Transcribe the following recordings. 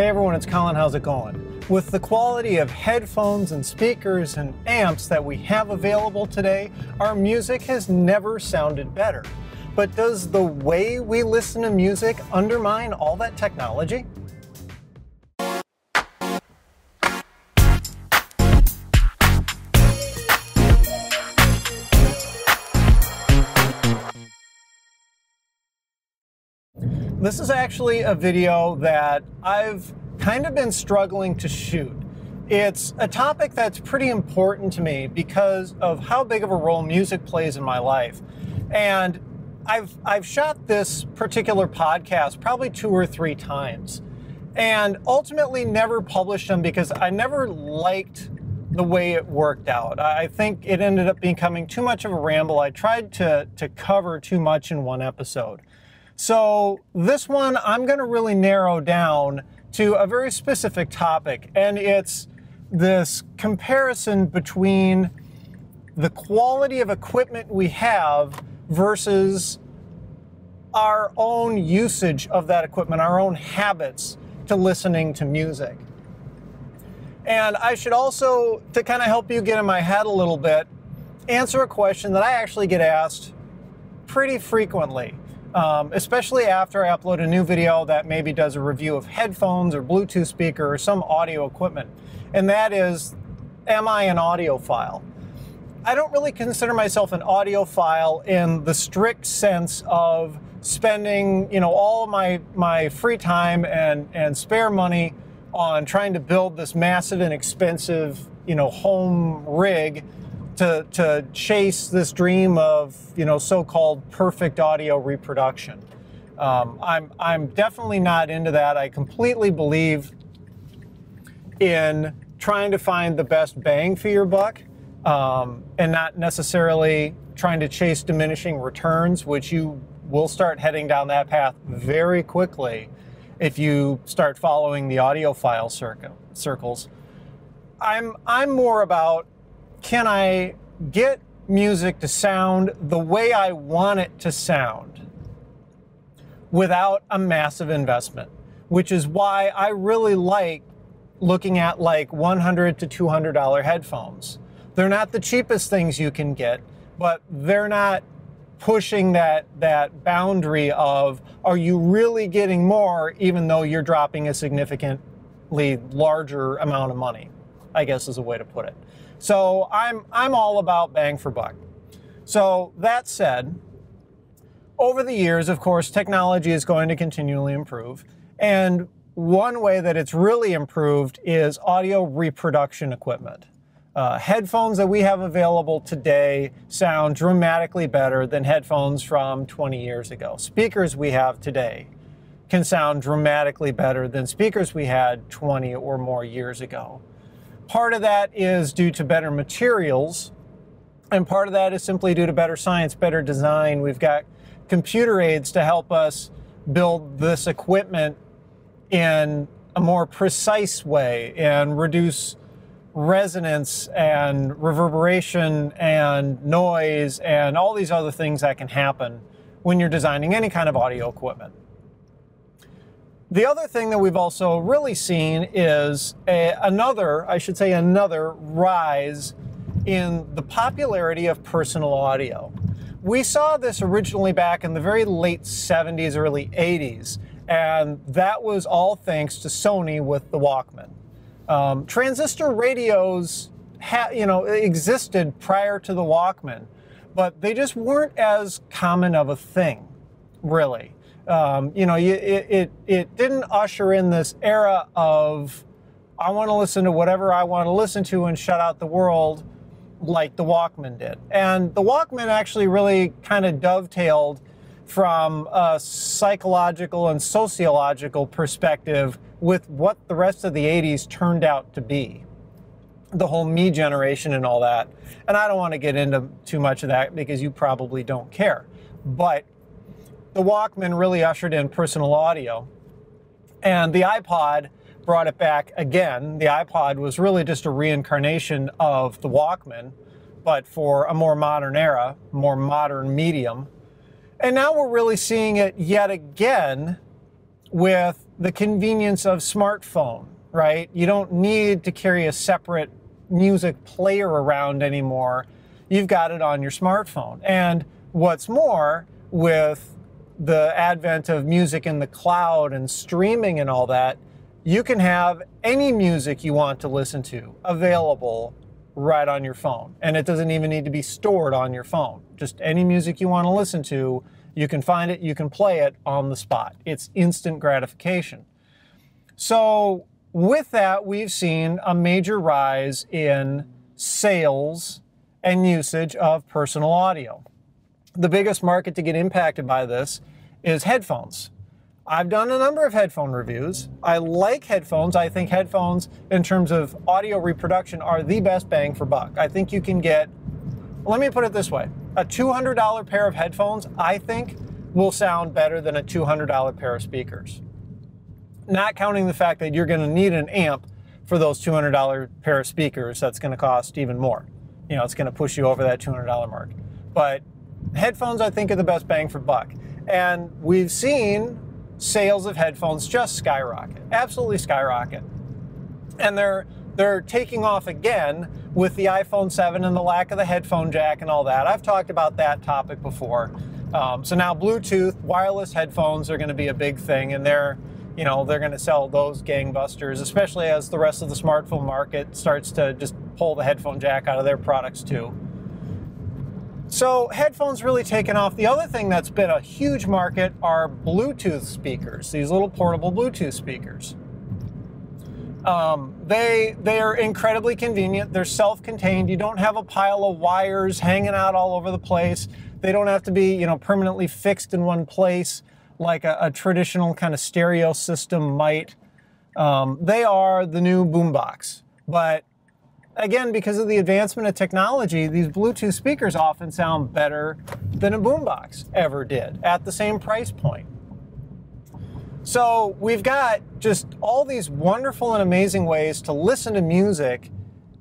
Hey everyone, it's Colin. How's it going? With the quality of headphones and speakers and amps that we have available today, our music has never sounded better. But does the way we listen to music undermine all that technology? This is actually a video that I've kind of been struggling to shoot. It's a topic that's pretty important to me because of how big of a role music plays in my life. And I've I've shot this particular podcast probably two or three times and ultimately never published them because I never liked the way it worked out. I think it ended up becoming too much of a ramble. I tried to to cover too much in one episode. So this one I'm going to really narrow down to a very specific topic, and it's this comparison between the quality of equipment we have versus our own usage of that equipment, our own habits to listening to music. And I should also, to kind of help you get in my head a little bit, answer a question that I actually get asked pretty frequently um, especially after I upload a new video that maybe does a review of headphones or Bluetooth speaker or some audio equipment. And that is, am I an audiophile? I don't really consider myself an audiophile in the strict sense of spending, you know, all my my free time and and spare money on trying to build this massive and expensive, you know, home rig to, to chase this dream of you know so-called perfect audio reproduction. Um, I'm I'm definitely not into that. I completely believe in trying to find the best bang for your buck, um, and not necessarily trying to chase diminishing returns, which you will start heading down that path very quickly if you start following the audiophile circle, circles. I'm I'm more about can I get music to sound the way I want it to sound without a massive investment, which is why I really like looking at like 100 to 200 dollar headphones. They're not the cheapest things you can get, but they're not pushing that that boundary of are you really getting more even though you're dropping a significantly larger amount of money. I guess is a way to put it. So I'm, I'm all about bang for buck. So that said, over the years, of course, technology is going to continually improve. And one way that it's really improved is audio reproduction equipment. Uh, headphones that we have available today sound dramatically better than headphones from 20 years ago. Speakers we have today can sound dramatically better than speakers we had 20 or more years ago. Part of that is due to better materials, and part of that is simply due to better science, better design. We've got computer aids to help us build this equipment in a more precise way and reduce resonance and reverberation and noise and all these other things that can happen when you're designing any kind of audio equipment. The other thing that we've also really seen is a, another, I should say, another rise in the popularity of personal audio. We saw this originally back in the very late 70s, early 80s, and that was all thanks to Sony with the Walkman. Um, transistor radios, you know, existed prior to the Walkman, but they just weren't as common of a thing, really. Um, you know, it, it, it didn't usher in this era of, I want to listen to whatever I want to listen to and shut out the world like the Walkman did. And the Walkman actually really kind of dovetailed from a psychological and sociological perspective with what the rest of the 80s turned out to be. The whole me generation and all that. And I don't want to get into too much of that because you probably don't care. But the Walkman really ushered in personal audio. And the iPod brought it back again. The iPod was really just a reincarnation of the Walkman, but for a more modern era, more modern medium. And now we're really seeing it yet again with the convenience of smartphone, right? You don't need to carry a separate music player around anymore. You've got it on your smartphone. And what's more, with the advent of music in the cloud and streaming and all that, you can have any music you want to listen to available right on your phone. And it doesn't even need to be stored on your phone. Just any music you want to listen to, you can find it, you can play it on the spot. It's instant gratification. So, with that, we've seen a major rise in sales and usage of personal audio. The biggest market to get impacted by this is headphones. I've done a number of headphone reviews. I like headphones. I think headphones, in terms of audio reproduction, are the best bang for buck. I think you can get, let me put it this way a $200 pair of headphones, I think, will sound better than a $200 pair of speakers. Not counting the fact that you're going to need an amp for those $200 pair of speakers, that's going to cost even more. You know, it's going to push you over that $200 mark. But headphones, I think, are the best bang for buck. And we've seen sales of headphones just skyrocket, absolutely skyrocket. And they're they're taking off again with the iPhone 7 and the lack of the headphone jack and all that. I've talked about that topic before. Um, so now Bluetooth wireless headphones are going to be a big thing, and they're you know they're going to sell those gangbusters, especially as the rest of the smartphone market starts to just pull the headphone jack out of their products too. So headphones really taken off. The other thing that's been a huge market are Bluetooth speakers, these little portable Bluetooth speakers. Um, they they are incredibly convenient. They're self-contained. You don't have a pile of wires hanging out all over the place. They don't have to be you know permanently fixed in one place like a, a traditional kind of stereo system might. Um, they are the new boombox, but again, because of the advancement of technology, these Bluetooth speakers often sound better than a boombox ever did at the same price point. So we've got just all these wonderful and amazing ways to listen to music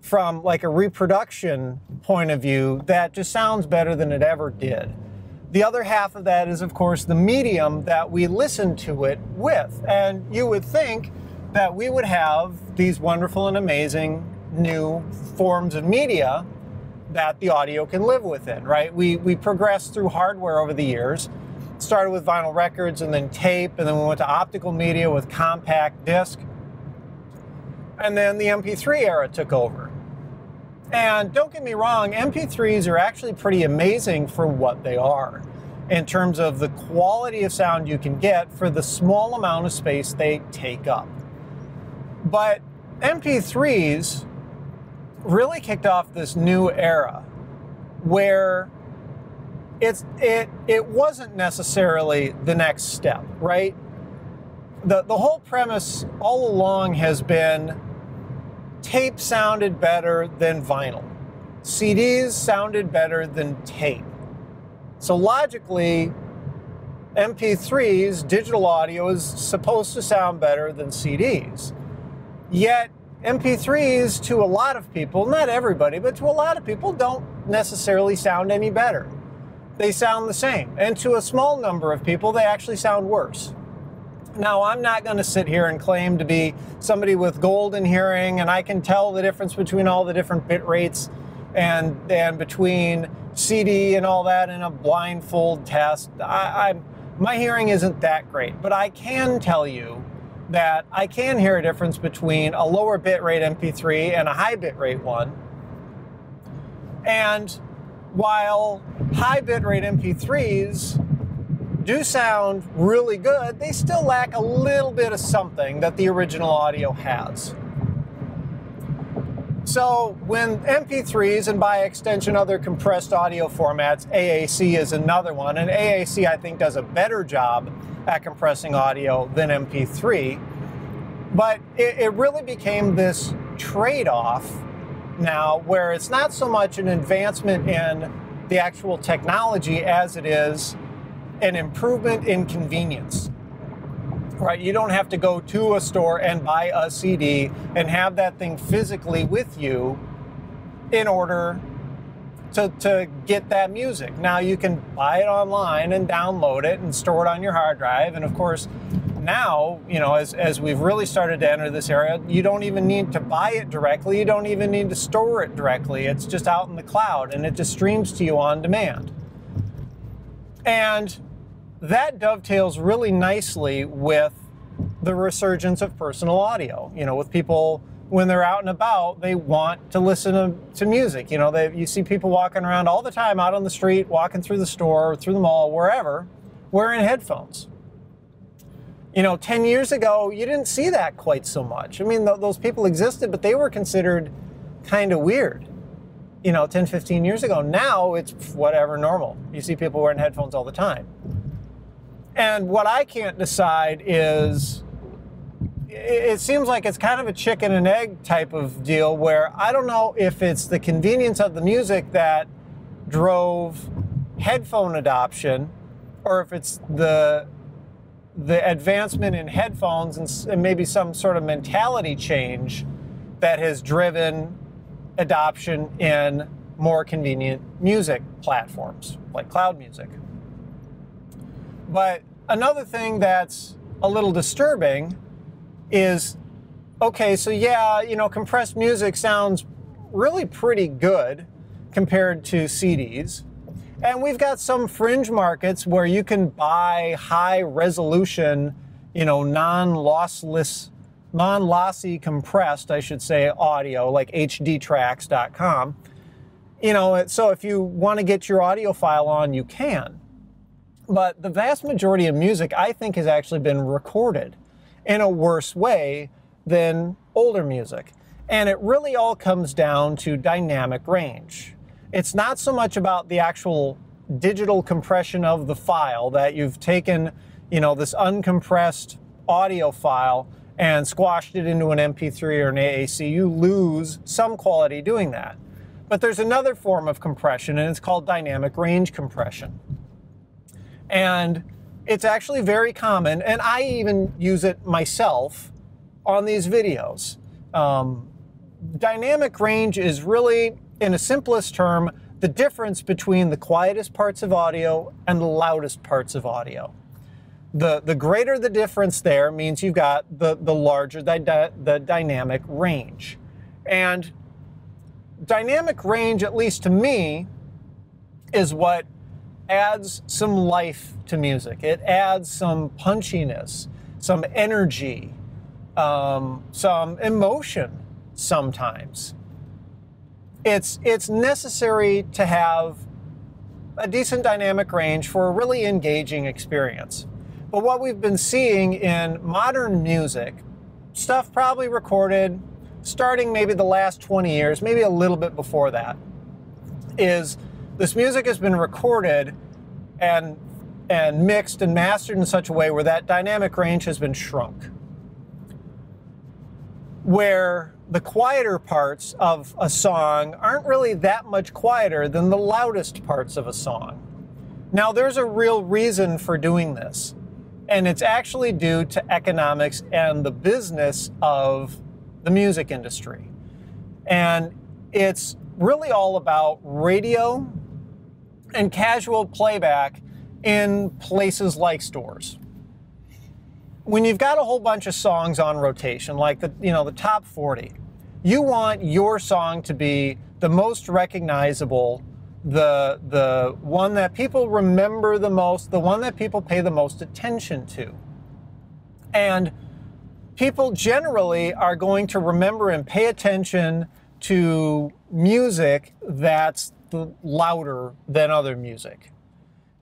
from like a reproduction point of view that just sounds better than it ever did. The other half of that is, of course, the medium that we listen to it with. And you would think that we would have these wonderful and amazing new forms of media that the audio can live within, right? We, we progressed through hardware over the years. Started with vinyl records and then tape, and then we went to optical media with compact disc. And then the MP3 era took over. And don't get me wrong, MP3s are actually pretty amazing for what they are in terms of the quality of sound you can get for the small amount of space they take up. But MP3s really kicked off this new era where it's it it wasn't necessarily the next step, right? The the whole premise all along has been tape sounded better than vinyl. CDs sounded better than tape. So logically, MP3s, digital audio, is supposed to sound better than CDs. Yet MP3s, to a lot of people, not everybody, but to a lot of people, don't necessarily sound any better. They sound the same. And to a small number of people, they actually sound worse. Now, I'm not going to sit here and claim to be somebody with golden hearing, and I can tell the difference between all the different bit rates and, and between CD and all that in a blindfold test. I, I, my hearing isn't that great, but I can tell you that I can hear a difference between a lower bitrate MP3 and a high bitrate one. And while high bitrate MP3s do sound really good, they still lack a little bit of something that the original audio has. So when MP3s and by extension other compressed audio formats, AAC is another one, and AAC I think does a better job at compressing audio than MP3. But it, it really became this trade off now where it's not so much an advancement in the actual technology as it is an improvement in convenience right? You don't have to go to a store and buy a CD and have that thing physically with you in order to, to get that music. Now you can buy it online and download it and store it on your hard drive. And of course, now, you know, as, as we've really started to enter this area, you don't even need to buy it directly. You don't even need to store it directly. It's just out in the cloud and it just streams to you on demand. And that dovetails really nicely with the resurgence of personal audio. You know, with people when they're out and about, they want to listen to, to music. You know, they, you see people walking around all the time out on the street, walking through the store, through the mall, wherever, wearing headphones. You know, 10 years ago, you didn't see that quite so much. I mean, th- those people existed, but they were considered kind of weird. You know, 10, 15 years ago. Now it's whatever, normal. You see people wearing headphones all the time. And what I can't decide is it seems like it's kind of a chicken and egg type of deal where I don't know if it's the convenience of the music that drove headphone adoption or if it's the the advancement in headphones and, and maybe some sort of mentality change that has driven adoption in more convenient music platforms like cloud music. But another thing that's a little disturbing is okay, so yeah, you know, compressed music sounds really pretty good compared to CDs. And we've got some fringe markets where you can buy high resolution, you know, non lossless, non lossy compressed, I should say, audio like hdtracks.com. You know, so if you want to get your audio file on, you can. But the vast majority of music, I think, has actually been recorded in a worse way than older music. And it really all comes down to dynamic range. It's not so much about the actual digital compression of the file that you've taken, you know, this uncompressed audio file and squashed it into an MP3 or an AAC. You lose some quality doing that. But there's another form of compression, and it's called dynamic range compression. And it's actually very common, and I even use it myself on these videos. Um, dynamic range is really, in a simplest term, the difference between the quietest parts of audio and the loudest parts of audio. The, the greater the difference there means you've got the, the larger the, the dynamic range. And dynamic range, at least to me, is what adds some life to music. It adds some punchiness, some energy, um, some emotion sometimes. It's, it's necessary to have a decent dynamic range for a really engaging experience. But what we've been seeing in modern music, stuff probably recorded starting maybe the last 20 years, maybe a little bit before that, is this music has been recorded and and mixed and mastered in such a way where that dynamic range has been shrunk. Where the quieter parts of a song aren't really that much quieter than the loudest parts of a song. Now, there's a real reason for doing this, and it's actually due to economics and the business of the music industry. And it's really all about radio and casual playback in places like stores. When you've got a whole bunch of songs on rotation, like the you know the top 40, you want your song to be the most recognizable, the the one that people remember the most, the one that people pay the most attention to. And people generally are going to remember and pay attention to music that's louder than other music.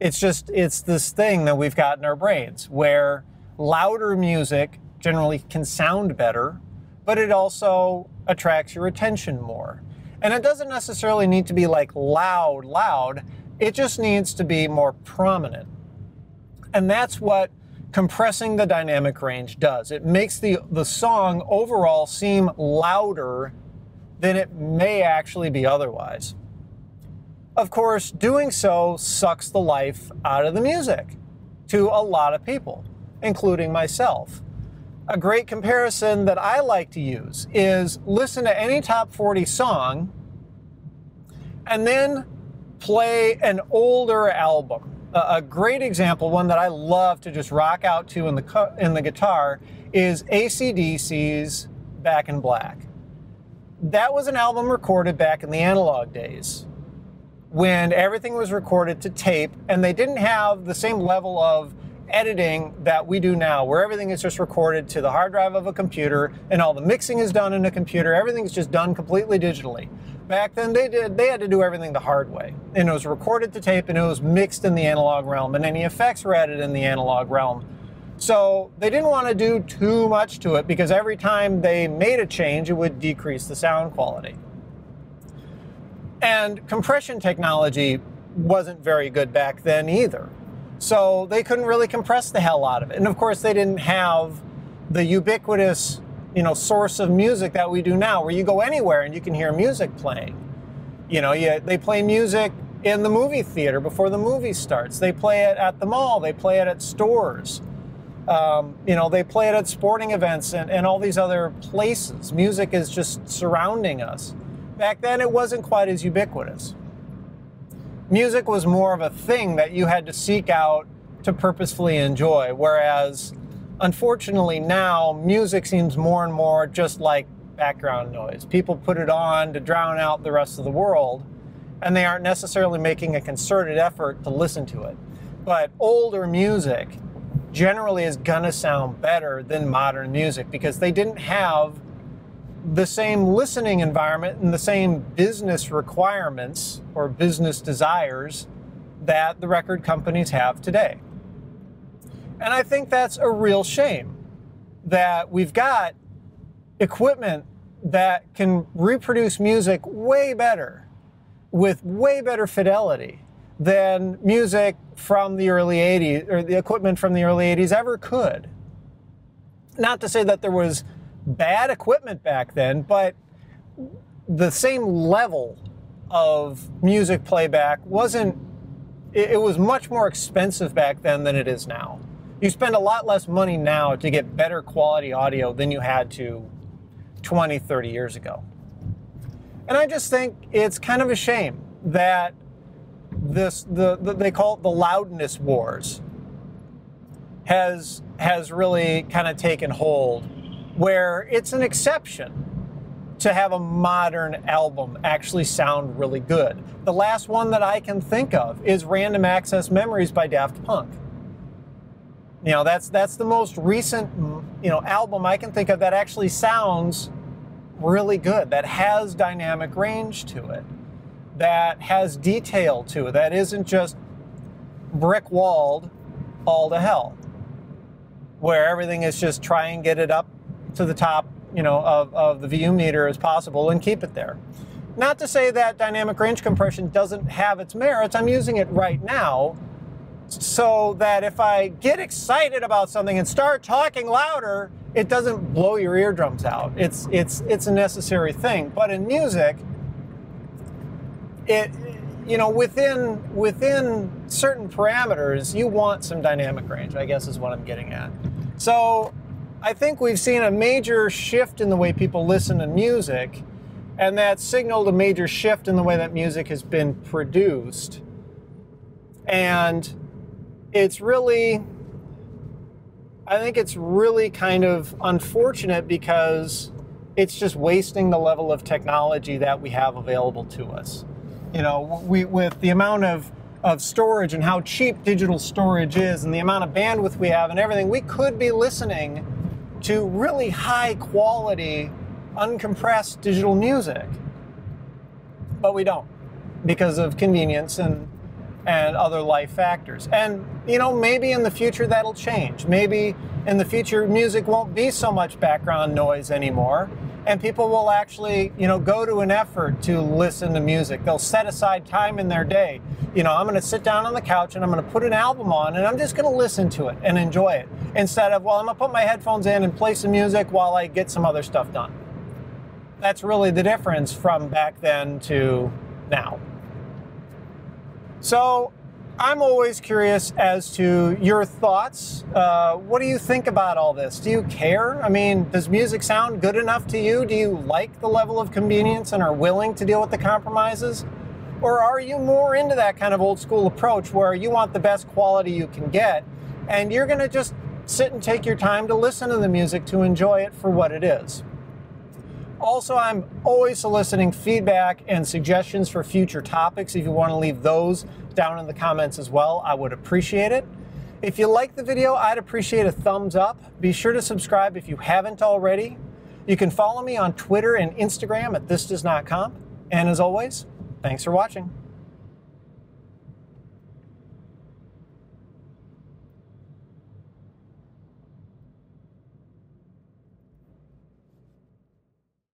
It's just, it's this thing that we've got in our brains where louder music generally can sound better, but it also attracts your attention more. And it doesn't necessarily need to be like loud, loud. It just needs to be more prominent. And that's what compressing the dynamic range does. It makes the, the song overall seem louder than it may actually be otherwise. Of course, doing so sucks the life out of the music to a lot of people, including myself. A great comparison that I like to use is listen to any top 40 song and then play an older album. a great example, one that I love to just rock out to in the in the guitar, is ACDC's Back in Black. That was an album recorded back in the analog days when everything was recorded to tape and they didn't have the same level of editing that we do now, where everything is just recorded to the hard drive of a computer and all the mixing is done in a computer. Everything's just done completely digitally. Back then, they did they had to do everything the hard way, and it was recorded to tape and it was mixed in the analog realm, and any effects were added in the analog realm. So they didn't want to do too much to it because every time they made a change, it would decrease the sound quality. And compression technology wasn't very good back then either. So they couldn't really compress the hell out of it. And of course, they didn't have the ubiquitous, you know, source of music that we do now, where you go anywhere and you can hear music playing. You know, you, they play music in the movie theater before the movie starts. They play it at the mall. They play it at stores. Um, you know, they play it at sporting events and, and all these other places. Music is just surrounding us. Back then, it wasn't quite as ubiquitous. Music was more of a thing that you had to seek out to purposefully enjoy, whereas unfortunately now music seems more and more just like background noise. People put it on to drown out the rest of the world, and they aren't necessarily making a concerted effort to listen to it. But older music generally is gonna sound better than modern music because they didn't have the same listening environment and the same business requirements or business desires that the record companies have today. And I think that's a real shame that we've got equipment that can reproduce music way better with way better fidelity than music from the early 80s or the equipment from the early 80s ever could. Not to say that there was bad equipment back then, but the same level of music playback wasn't, it, was much more expensive back then than it is now. You spend a lot less money now to get better quality audio than you had to 20, 30 years ago. And I just think it's kind of a shame that this, the, the they call it the loudness wars, has, has really kind of taken hold where it's an exception to have a modern album actually sound really good. The last one that I can think of is Random Access Memories by Daft Punk. You know, that's that's the most recent, you know, album I can think of that actually sounds really good, that has dynamic range to it, that has detail to it, that isn't just brick walled all to hell, where everything is just try and get it up to the top, you know, of, of the VU meter as possible and keep it there. Not to say that dynamic range compression doesn't have its merits. I'm using it right now so that if I get excited about something and start talking louder, it doesn't blow your eardrums out. It's it's it's a necessary thing. But in music, it you know within within certain parameters, you want some dynamic range. I guess is what I'm getting at. So I think we've seen a major shift in the way people listen to music, and that signaled a major shift in the way that music has been produced. And it's really, I think it's really kind of unfortunate because it's just wasting the level of technology that we have available to us. You know, we, with the amount of of storage and how cheap digital storage is and the amount of bandwidth we have and everything, we could be listening to really high quality, uncompressed digital music. But we don't because of convenience and and other life factors. And you know, maybe in the future that'll change. Maybe in the future music won't be so much background noise anymore and people will actually, you know, go to an effort to listen to music. They'll set aside time in their day. You know, I'm going to sit down on the couch and I'm going to put an album on and I'm just going to listen to it and enjoy it instead of, well, I'm going to put my headphones in and play some music while I get some other stuff done. That's really the difference from back then to now. So, I'm always curious as to your thoughts. Uh, what do you think about all this? Do you care? I mean, does music sound good enough to you? Do you like the level of convenience and are willing to deal with the compromises? Or are you more into that kind of old school approach where you want the best quality you can get and you're going to just sit and take your time to listen to the music to enjoy it for what it is? Also, I'm always soliciting feedback and suggestions for future topics. If you want to leave those down in the comments as well, I would appreciate it. If you like the video, I'd appreciate a thumbs up. Be sure to subscribe if you haven't already. You can follow me on Twitter and Instagram at thisdoesnotcomp. And as always, thanks for watching.